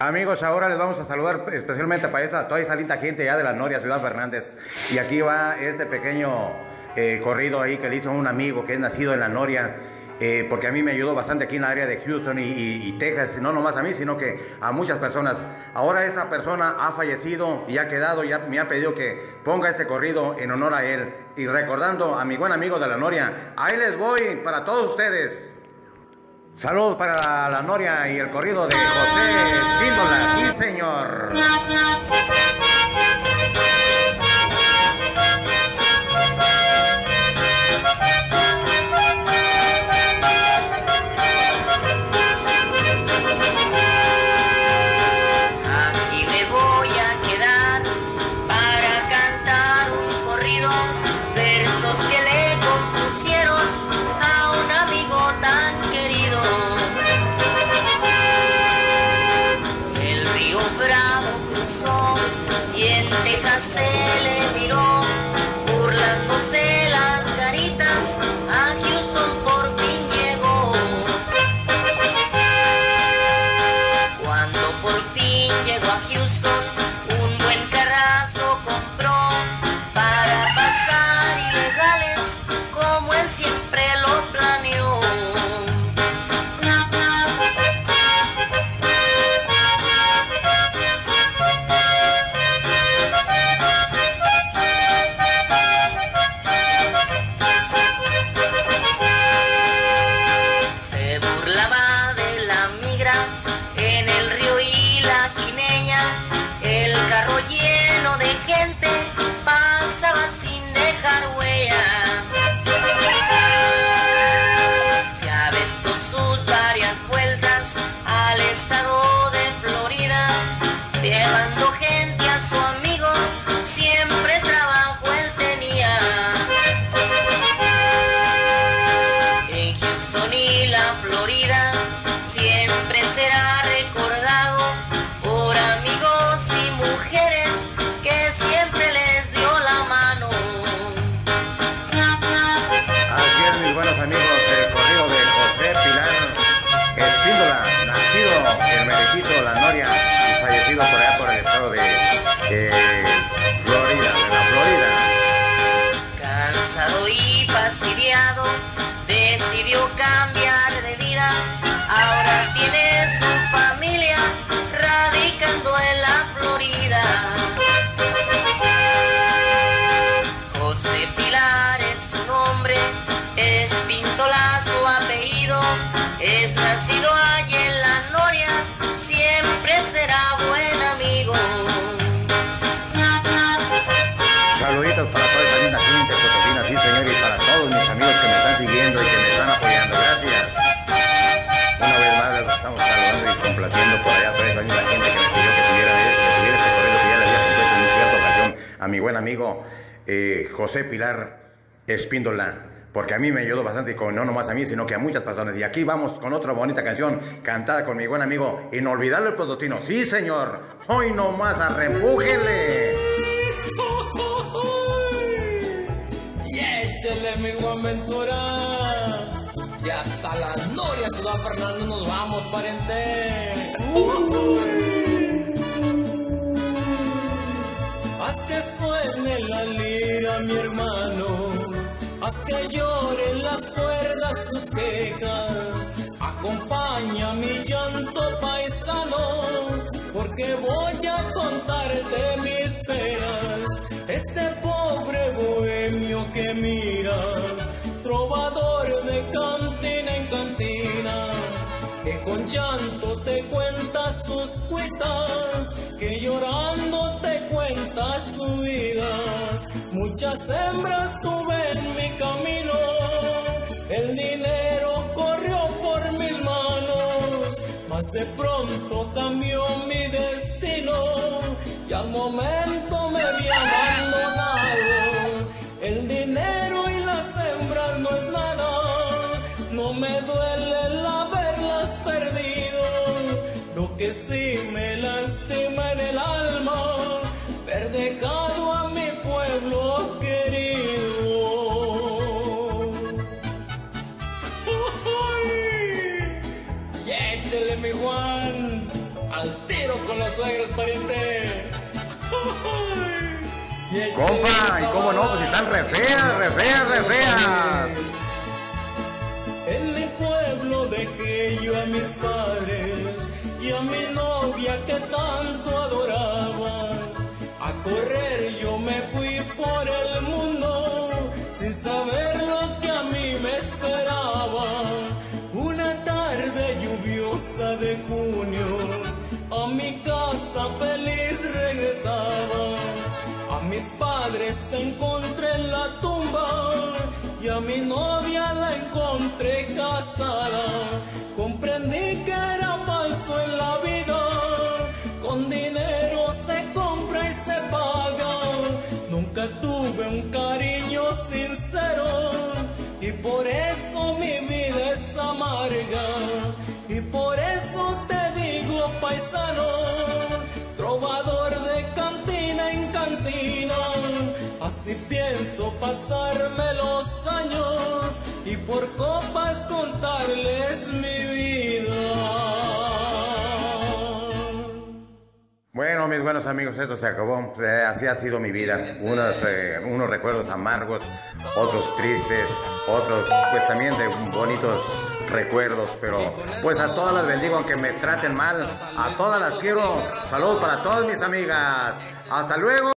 Amigos, ahora les vamos a saludar especialmente para esta, toda esa linda gente ya de la Noria, Ciudad Fernández. Y aquí va este pequeño eh, corrido ahí que le hizo un amigo que es nacido en la Noria. eh, porque a mí me ayudó bastante aquí en la área de Houston y, y- Texas, no nomás a mí, sino que a muchas personas. Ahora esa persona ha fallecido y ha quedado, y ha- me ha pedido que ponga este corrido en honor a él. Y recordando a mi buen amigo de la Noria, ahí les voy para todos ustedes. Saludos para la, la Noria y el corrido de José Espíndola, sí señor. Cruzó y en Texas se le Florida, de la Florida. Cansado y fastidiado, decidió cambiar Saluditos para toda esa linda gente, Potosina, sí señor, y para todos mis amigos que me están siguiendo y que me están apoyando. Gracias. Una vez más les estamos saludando y complaciendo por allá toda esa linda gente que me pidió que tuviera, que tuviera este corrido que ya le había compuesto en cierta ocasión a mi buen amigo eh, José Pilar Espíndola. Porque a mí me ayudó bastante, con- no nomás a mí, sino que a muchas personas. Y aquí vamos con otra bonita canción cantada con mi buen amigo Inolvidable Potosino. Sí, señor. Hoy nomás, arrempújele. Y hasta las norias Ciudad Fernando nos vamos, pariente. Haz que suene la lira, mi hermano. Haz que lloren las cuerdas tus quejas. Acompaña mi llanto paisano, porque voy a contarte mis penas. Este pobre bohemio que miras, trovador de cantina en cantina, que con llanto te cuenta sus cuitas, que llorando te cuenta su vida. Muchas hembras tuve en mi camino, el dinero corrió por mis manos, mas de pronto cambió mi destino y al momento Que sí me lastima en el alma, ver dejado a mi pueblo querido. Y échale mi Juan al tiro suegros, pariente. Compa, y cómo no, pues están re feas, re feas, re feas. En mi pueblo dejé yo a mis padres y mi novia que tanto adoraba. A correr yo me fui por el mundo sin saber lo que a mí me esperaba. Una tarde lluviosa de junio, a mi casa feliz regresaba. A mis padres encontré en la tumba y a mi novia la encontré casada. Comprendí que era en la vida, con dinero se compra y se paga. Nunca tuve un cariño sincero y por eso mi vida es amarga. Y por eso te digo, paisano, trovador de cantina en cantina. Así pienso pasarme los años y por copas contarles mi vida. Buenos amigos, esto se acabó. Eh, así ha sido mi vida. Unos, eh, unos recuerdos amargos, otros tristes, otros pues también de bonitos recuerdos. Pero pues a todas las bendigo, aunque me traten mal. A todas las quiero. Saludos para todas mis amigas. Hasta luego.